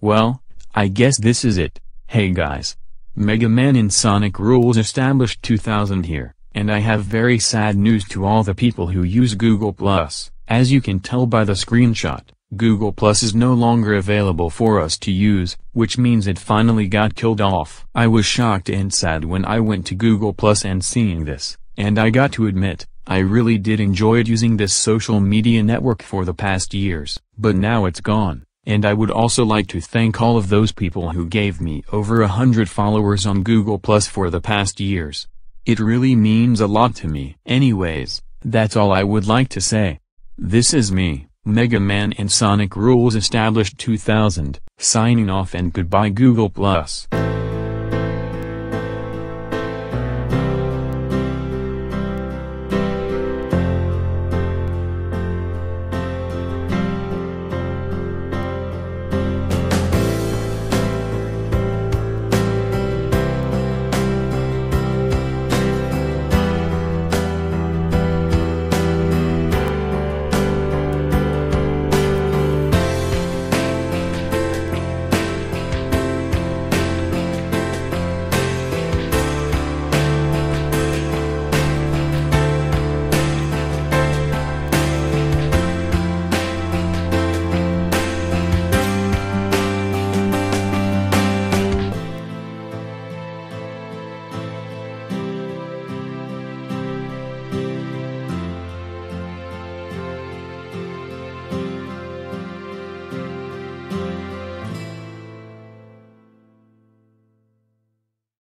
Well, I guess this is it. Hey guys. Mega Man and Sonic Rules established 2000 here, and I have very sad news to all the people who use Google+. As you can tell by the screenshot, Google Plus is no longer available for us to use, which means it finally got killed off. I was shocked and sad when I went to Google Plus and seeing this, and I got to admit, I really did enjoy using this social media network for the past years. But now it's gone, and I would also like to thank all of those people who gave me over a hundred followers on Google Plus for the past years. It really means a lot to me. Anyways, that's all I would like to say. This is me. Mega Man and Sonic Rules established 2000, signing off and goodbye Google+.